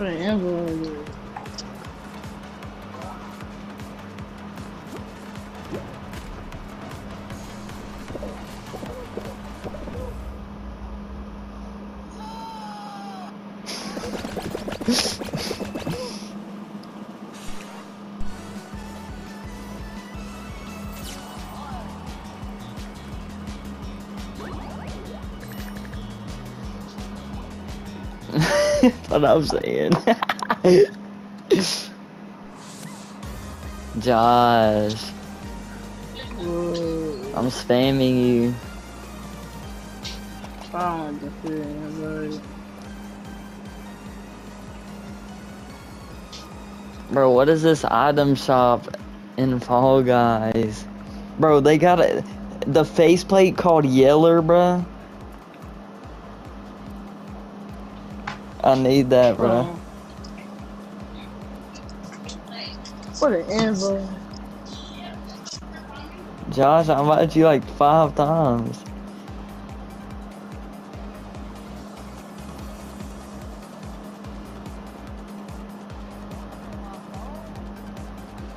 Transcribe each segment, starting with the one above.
É, mano. What I'm saying. Josh, Whoa. I'm spamming you. Like Bro, what is this item shop in Fall Guys? Bro, they got a, the faceplate called Yeller, bro. I need that, bro. What an info. Josh, I invited you like five times.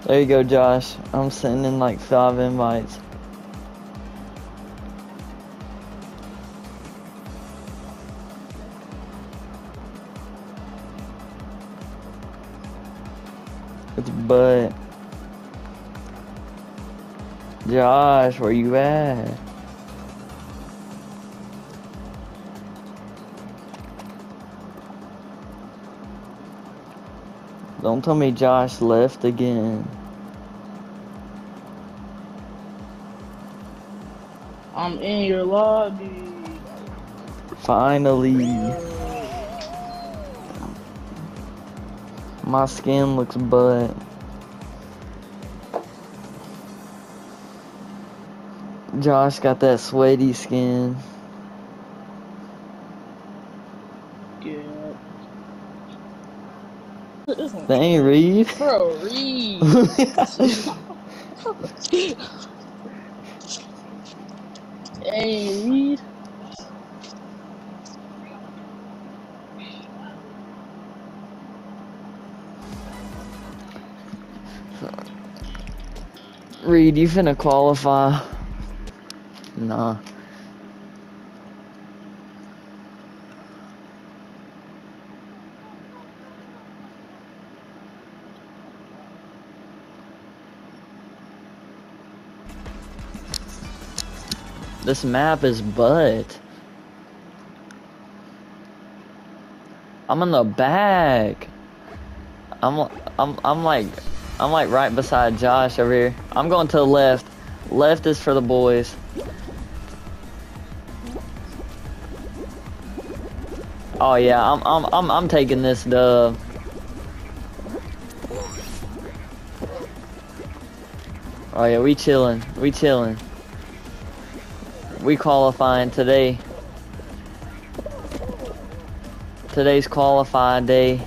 There you go, Josh. I'm sending like five invites. Butt. Josh, where you at? Don't tell me Josh left again. I'm in your lobby. Finally. My skin looks butt. Josh got that sweaty skin. Yeah. Dang, Reed. Bro, Reed. hey, read. Reed, you finna qualify. Nah. This map is butt. I'm in the back. I'm I'm I'm like I'm like right beside Josh over here. I'm going to the left. Left is for the boys. Oh yeah, I'm I'm I'm I'm taking this dub. Oh yeah, we chilling. We chilling. We qualifying today. Today's qualifying day.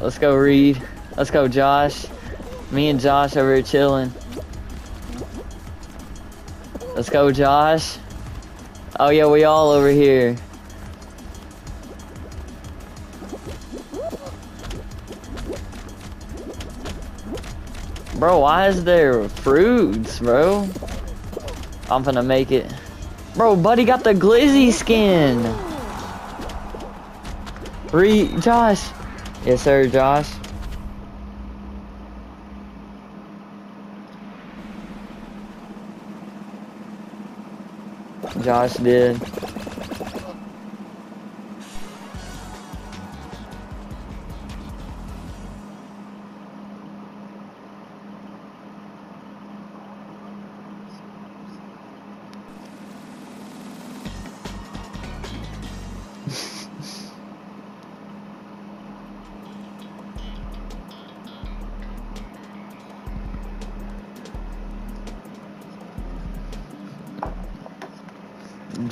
Let's go, Reed. Let's go, Josh. Me and Josh over here chilling. Let's go, Josh. Oh yeah, we all over here. Bro, why is there fruits, bro? I'm gonna make it. Bro, buddy got the glizzy skin. Re Josh. Yes, sir, Josh. Josh did.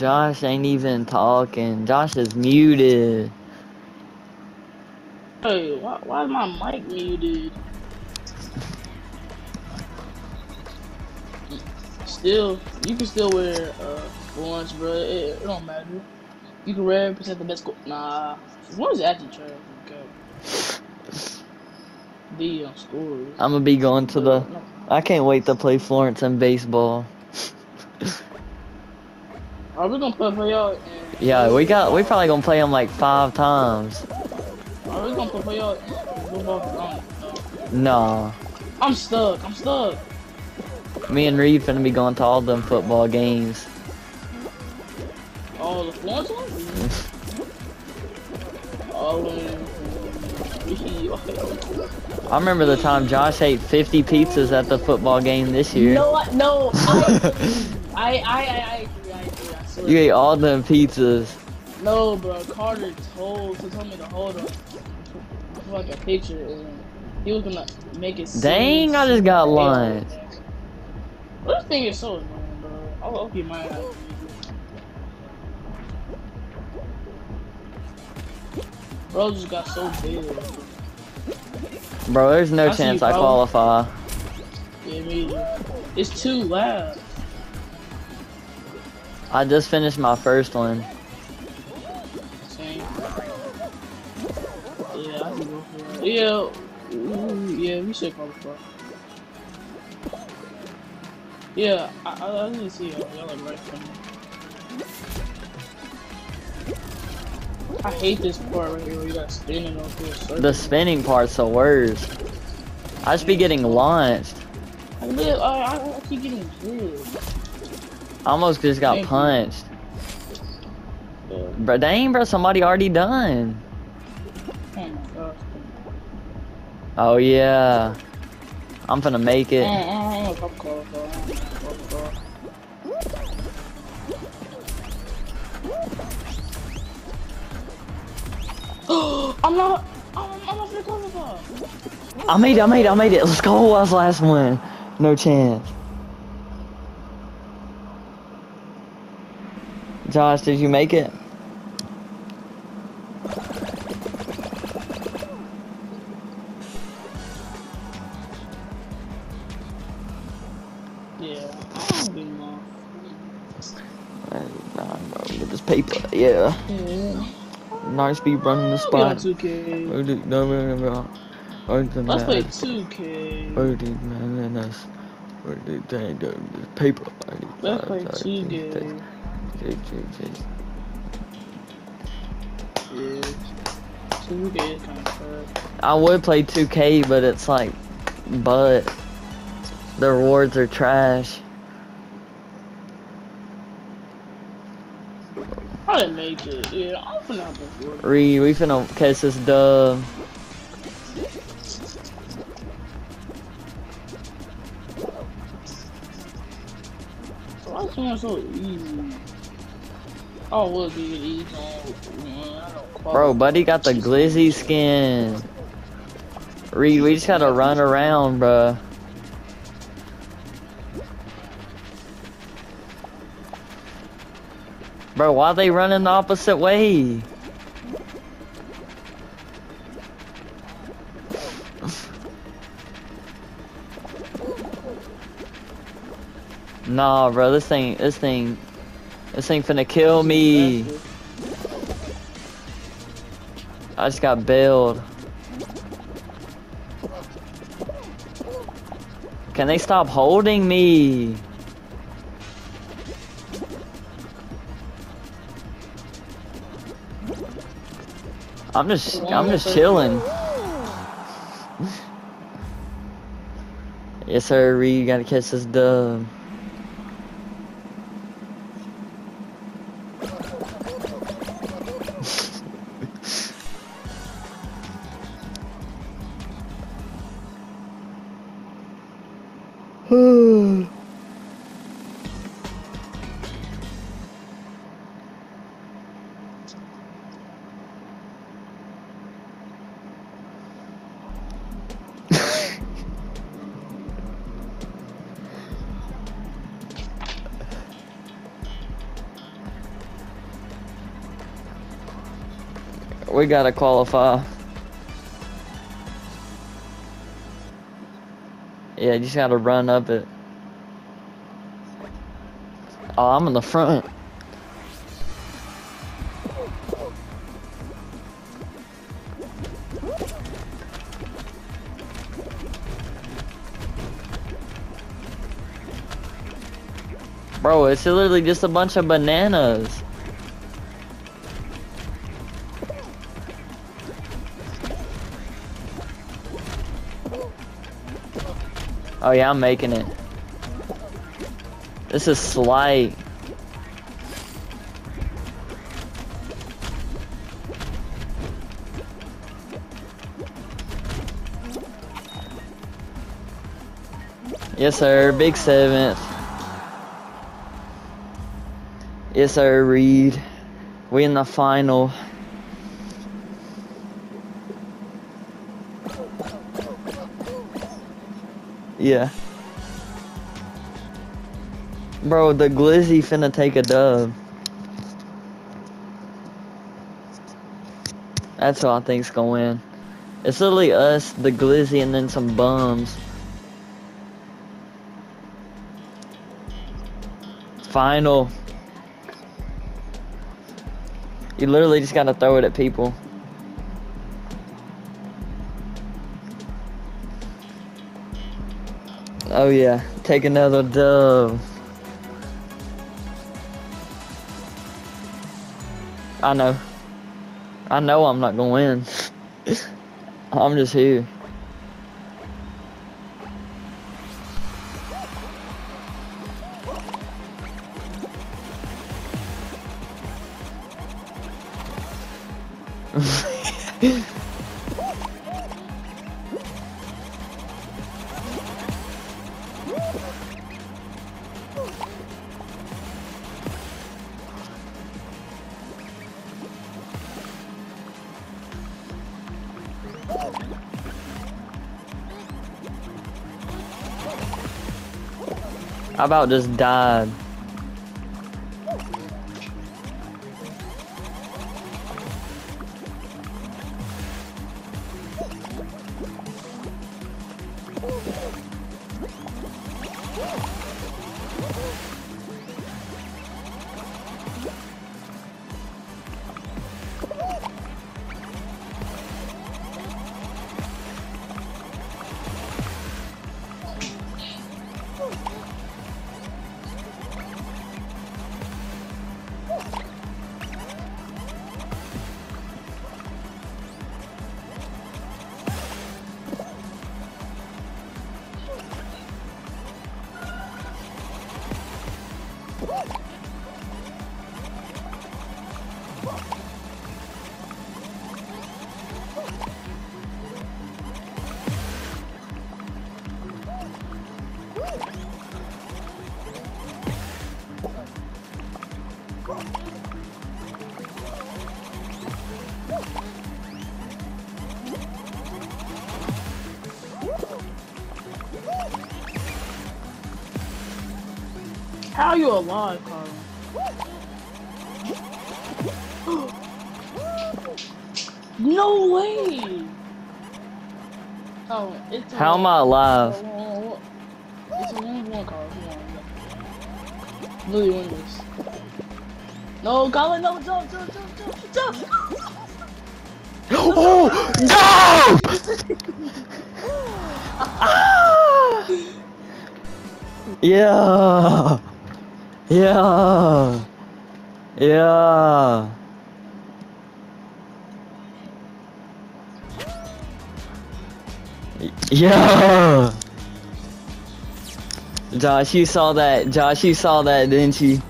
Josh ain't even talking. Josh is muted. Hey, why, why is my mic muted? Still, you can still wear uh ones, bro. It, it don't matter. You can represent the best. Nah, one's actually trash. Okay. D on scores. I'm gonna be going to the. I can't wait to play Florence in baseball. Are we gonna play for y'all? Yeah, we got. We probably gonna play them like five times. Are we gonna play for y'all? and football? I don't know. Nah, I'm stuck. I'm stuck. me and Reed finna be going to all them football games. Oh, the Florence one? Oh, I remember the time Josh ate 50 pizzas at the football game this year. No, I- no, I, I, I, I, You ate all them pizzas. No, bro, Carter told, he told me to hold on, for like a picture, and he was gonna make it. Dang, I just got lunch. Bro, This thing is so annoying, bro. I'll, I'll my eye. Bro just got so big. Bro, there's no I chance I qualify. Yeah, me either. It's too loud. I just finished my first one. Same. Yeah, I can go for it. Yeah, ooh, yeah, we should qualify. Yeah, I, I, I didn't see y'all. Y'all like right from me. I hate this part right here where you got spinning on circle. The spinning part's the worst. I just be getting launched. I, live, I, I, I keep getting hit. I almost just got Thank punched. Yeah. Bro, dang, bro, somebody already done. Oh my gosh. Yeah. I'm finna make it. don't, I don't know if I'm qualified. I don't I'm. I'm not. I'm, I'm not gonna qualify. I made it, I made it, I made it. Let's go, I was last one. No chance. Josh, did you make it? Yeah. Uh, Nah, bro, this paper, yeah. Yeah. Nice be running the I'll be on spot. 2K. Oh, dude, no, no, no, no. Oh, Let's play 2K. Oh, dude, man, man, that's- oh, dude, dang, dude, this paper. Oh, Let's play uh, 2K. Dude, dude, dude, dude. Yeah. 2K is kind of trash. I would play 2K, but it's like, but the rewards are trash. I didn't make it. Yeah, I'm finna. Reed, we finna catch this dub. Why is so easy? Oh, we'll be easy. Bro, buddy got the glizzy skin. Reed, we just gotta run around, bruh. Bro, why they running the opposite way? Nah, bro, this thing, this thing, this thing finna kill me. I just got bailed. Can they stop holding me? I'm just, I'm just chilling. Yes, sir. You gotta catch this dub. We gotta qualify. Yeah, just gotta run up it. Oh, I'm in the front. Bro, it's literally just a bunch of bananas. Oh yeah, I'm making it. This is slight. Yes, sir. Big seventh. Yes, sir. Reed. We in the final. Yeah. Bro, the glizzy finna take a dub. That's who I think's gonna win. It's literally us, the glizzy, and then some bums. Final. You literally just gotta throw it at people. Oh yeah, take another dub. I know. I know I'm not gonna win. I'm just here. I about just died. Woo! Are you alive, Carl? no way! Oh, it's How am I alive? It's a one one, Carl. Come win this. No, Colin, no, jump, jump, jump, jump, jump! Oh! No! yeah! Yeah! Yeah! Yeah! Josh, you saw that. Josh, you saw that, didn't you?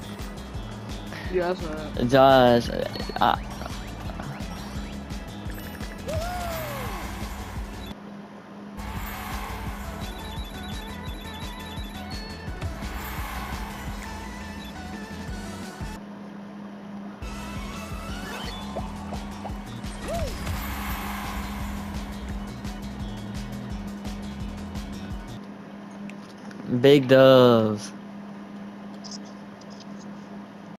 Yeah, that's right. Josh, I, big doves.